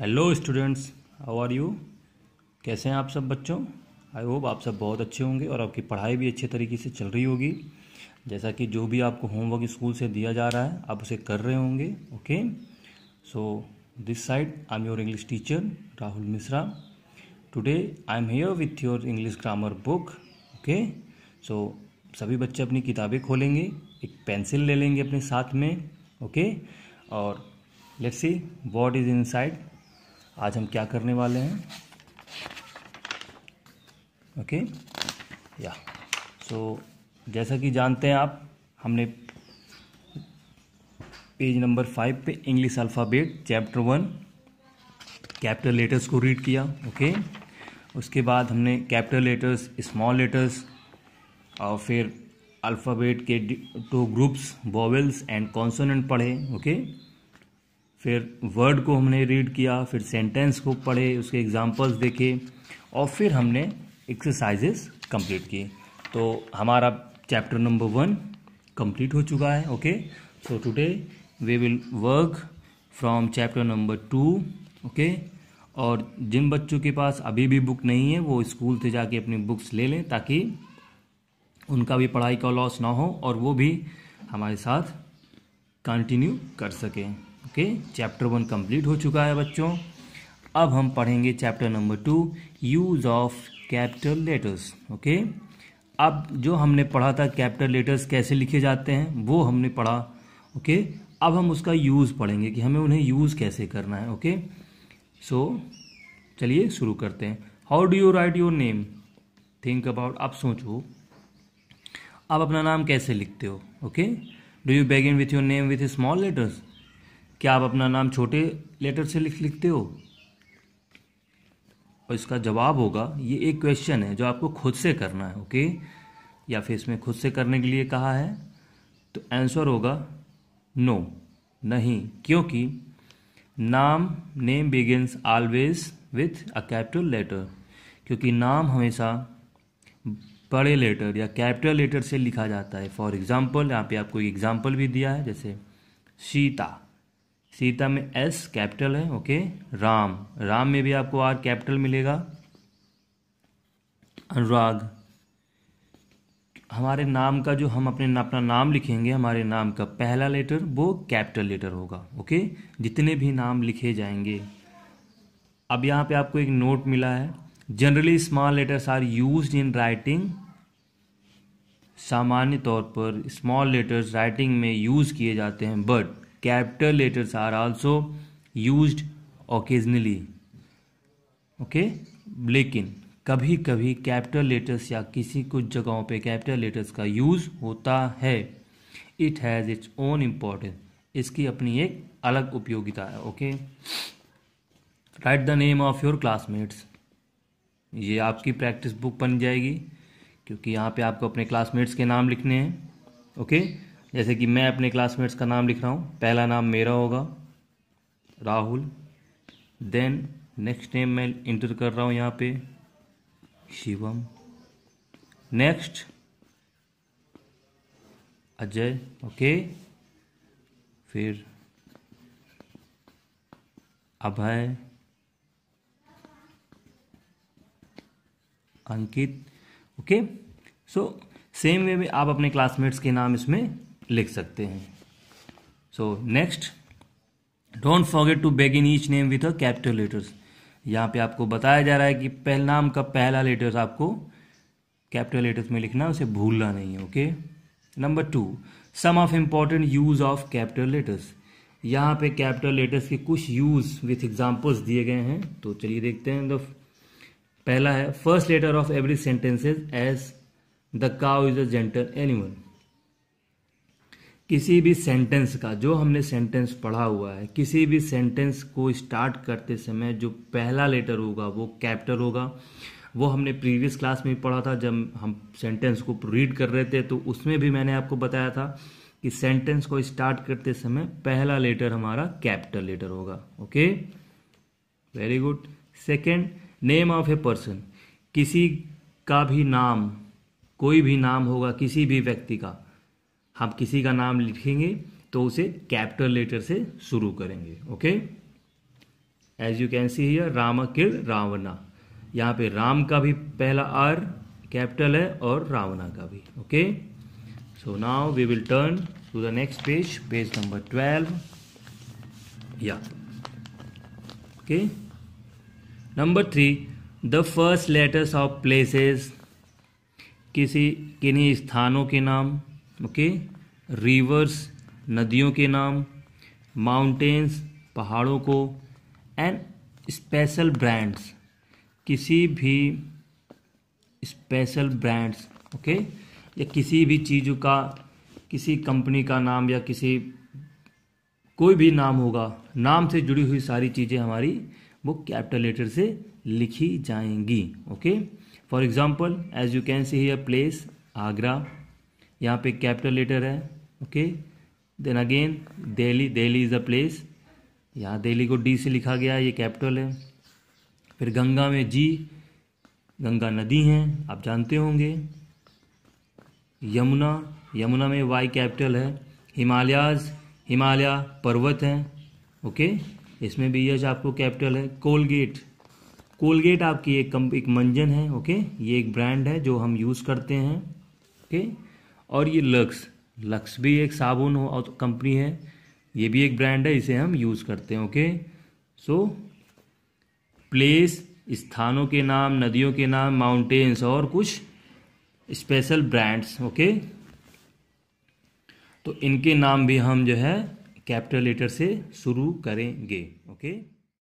Hello students how are you कैसे हैं आप सब बच्चों? आई होप आप सब बहुत अच्छे होंगे और आपकी पढ़ाई भी अच्छे तरीके से चल रही होगी। जैसा कि जो भी आपको होमवर्क स्कूल से दिया जा रहा है, आप उसे कर रहे होंगे okay so this side I am your English teacher Rahul Mishra today I am here with your English grammar book okay so सभी बच्चे अपनी किताबें खोलेंगे, एक पेंसिल ले लेंगे अपने साथ में ओके okay? और let's see what is inside आज हम क्या करने वाले हैं ओके या सो जैसा कि जानते हैं आप, हमने पेज नंबर फाइव पे English alphabet chapter one capital letters को रीड किया ओके? उसके बाद हमने कैपिटल लेटर्स स्मॉल लेटर्स और फिर अल्फ़ाबेट के two groups vowels and consonant पढ़े ओके? फिर वर्ड को हमने रीड किया, फिर सेंटेंस को पढ़े, उसके एग्जांपल्स देखे, और फिर हमने एक्सरसाइजेस कंप्लीट किए। तो हमारा चैप्टर नंबर वन कंप्लीट हो चुका है okay so today we will work from chapter number two okay और जिन बच्चों के पास अभी भी बुक नहीं है, वो स्कूल से जाके अपनी बुक्स ले लें, ताकि उनका भी पढ़ाई का लॉस ना हो और वो भी हमारे साथ कंटिन्यू कर सकें। ओके चैप्टर वन कंप्लीट हो चुका है बच्चों। अब हम पढ़ेंगे chapter number two use of capital letters okay अब जो हमने पढ़ा था कैपिटल लेटर्स कैसे लिखे जाते हैं, वो हमने पढ़ा ओके अब हम उसका यूज़ पढ़ेंगे कि हमें उन्हें यूज़ कैसे करना है ओके सो चलिए शुरू करते हैं। How do you write your name think about आप सोचो। आप अपना नाम कैसे लिखते हो okay do you begin with your name with small letters क्या आप अपना नाम छोटे लेटर से लिख लिखते हो? और इसका जवाब होगा, ये एक क्वेश्चन है जो आपको खुद से करना है ओके या फिर इसमें खुद से करने के लिए कहा है तो आंसर होगा नो नहीं, क्योंकि नाम name begins always with a capital letter क्योंकि नाम हमेशा बड़े लेटर या कैपिटल लेटर से लिखा जाता है। फॉर एग्ज़ाम्पल यहाँ पे आपको एग्ज़ाम्पल भी दिया है, जैसे सीता। सीता में एस कैपिटल है ओके राम। राम में भी आपको आर कैपिटल मिलेगा। अनुराग, हमारे नाम का जो हम अपने अपना नाम लिखेंगे, हमारे नाम का पहला लेटर वो कैपिटल लेटर होगा ओके जितने भी नाम लिखे जाएँगे। अब यहाँ पे आपको एक नोट मिला है। Generally small letters are used in writing सामान्य तौर पर स्मॉल लेटर्स राइटिंग में यूज़ किए जाते हैं but capital letters are also used occasionally. Okay? लेकिन कभी कभी कैपिटल लेटर्स या किसी कुछ जगहों पे कैपिटल लेटर्स का यूज़ होता है। It has its own importance इसकी अपनी एक अलग उपयोगिता है okay write the name of your classmates ये आपकी प्रैक्टिस बुक बन जाएगी, क्योंकि यहाँ पे आपको अपने क्लासमेट्स के नाम लिखने हैं ओके जैसे कि मैं अपने क्लासमेट्स का नाम लिख रहा हूँ। पहला नाम मेरा होगा, राहुल। देन नेक्स्ट नेम मैं इंटर कर रहा हूँ यहाँ पे, शिवम। नेक्स्ट अजय ओके फिर अभय, अंकित ओके सो सेम वे में आप अपने क्लासमेट्स के नाम इसमें लिख सकते हैं। So next don't forget to begin each name with a capital letters यहाँ पे आपको बताया जा रहा है कि पहल, नाम का पहला लेटर्स आपको कैपिटल लेटर्स में लिखना उसे भूलना नहीं है okay number two some of important use of capital letters यहाँ पे कैपिटल लेटर्स के कुछ यूज़ विथ एग्जाम्पल्स दिए गए हैं तो चलिए देखते हैं द पहला है first letter of every sentences as the cow is a gentle animal किसी भी सेंटेंस का, जो हमने सेंटेंस पढ़ा हुआ है, किसी भी सेंटेंस को स्टार्ट करते समय जो पहला लेटर होगा, वो कैपिटल होगा। वो हमने प्रीवियस क्लास में पढ़ा था, जब हम सेंटेंस को रीड कर रहे थे तो उसमें भी मैंने आपको बताया था कि सेंटेंस को स्टार्ट करते समय पहला लेटर हमारा कैपिटल लेटर होगा। Okay very good second name of a person किसी का भी नाम, कोई भी नाम होगा, किसी भी व्यक्ति का हम किसी का नाम लिखेंगे तो उसे कैपिटल लेटर से शुरू करेंगे, okay? As you can see here Ram kill Ravana. यहाँ पे राम का भी पहला आर कैपिटल है, और रावणा का भी, okay? So now we will turn to the next page page number twelve या okay number three the first letters of places किसी, किन्हीं स्थानों के नाम। ओके? रिवर्स नदियों के नाम माउंटेन्स पहाड़ों को एंड स्पेशल ब्रांड्स किसी भी स्पेशल ब्रांड्स ओके? या किसी भी चीज़ का, किसी कंपनी का नाम या किसी, कोई भी नाम होगा, नाम से जुड़ी हुई सारी चीज़ें हमारी, वो कैपिटल लेटर से लिखी जाएँगी, okay? For example as you can see here place Agra यहाँ पे कैपिटल लेटर है okay then again Delhi Delhi is a place यहाँ दिल्ली को डी से लिखा गया, ये कैपिटल है। फिर गंगा में जी गंगा नदी है, आप जानते होंगे। यमुना यमुना में वाई कैपिटल है। हिमालयाज, हिमालय पर्वत हैं ओके इसमें भी यश आपको कैपिटल है। कोलगेट कोलगेट आपकी एक कम एक मंजन है ओके ये एक ब्रांड है जो हम यूज़ करते हैं ओके और ये लक्स लक्स भी एक साबुन हो और कंपनी है। ये भी एक ब्रांड है, इसे हम यूज़ करते हैं ओके सो प्लेस स्थानों के नाम, नदियों के नाम माउंटेन्स और कुछ स्पेशल ब्रांड्स ओके तो इनके नाम भी हम जो है कैपिटल लेटर से शुरू करेंगे ओके